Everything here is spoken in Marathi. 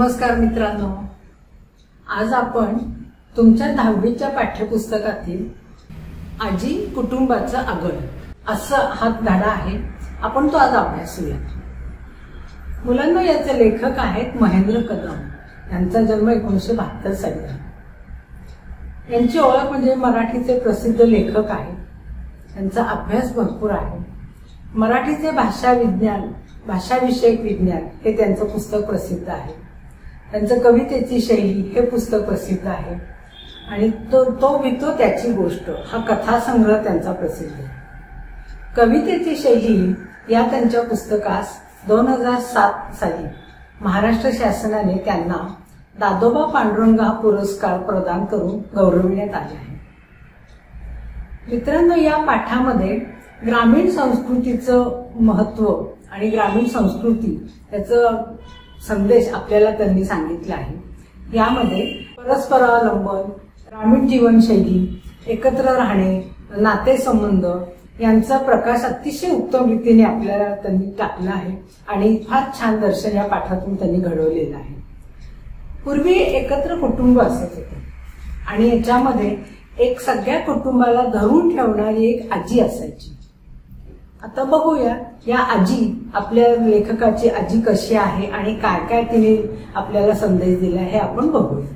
नमस्कार मित्रांनो. आज आपण तुमच्या दहावीच्या पाठ्यपुस्तकातील आजी कुटुंबाचं आगळ असा हा धडा आहे. आपण तो आज अभ्यासूया मुलांना याचे लेखक आहेत महेंद्र कदम. यांचा जन्म एकोणीसशे बहात्तर साली. यांची ओळख म्हणजे मराठीचे प्रसिद्ध लेखक आहेत. त्यांचा अभ्यास भरपूर आहे. मराठीचे भाषा विज्ञान भाषाविषयक विज्ञान हे त्यांचं पुस्तक प्रसिद्ध आहे. त्यांचं कवितेची शैली हे पुस्तक प्रसिद्ध आहे. आणि तो तो वितो त्याची गोष्ट हा कथासंग्रह त्यांचा प्रसिद्ध आहे. कवितेची शैली या त्यांच्या पुस्तकास दोन हजार सात साली महाराष्ट्र शासनाने त्यांना दादोबा पांडुरंग हा पुरस्कार प्रदान करून गौरविण्यात आले आहे. मित्रांनो या पाठामध्ये ग्रामीण संस्कृतीचं महत्त्व आणि ग्रामीण संस्कृती याचं संदेश आपल्याला त्यांनी सांगितला आहे. यामध्ये परस्परावलंबन ग्रामीण जीवनशैली एकत्र राहणे नातेसंबंध यांचा प्रकाश अतिशय उत्तम रीतीने आपल्याला त्यांनी टाकला आहे आणि फार छान दर्शन या पाठातून त्यांनी घडवलेलं आहे. पूर्वी एकत्र कुटुंब असत होते आणि याच्यामध्ये एक सगळ्या कुटुंबाला धरून ठेवणारी एक आजी असायची. आता बघूया या आजी आपल्या लेखकाची आजी कशी आहे आणि काय काय तिने आपल्याला संदेश दिला हे आपण बघूया.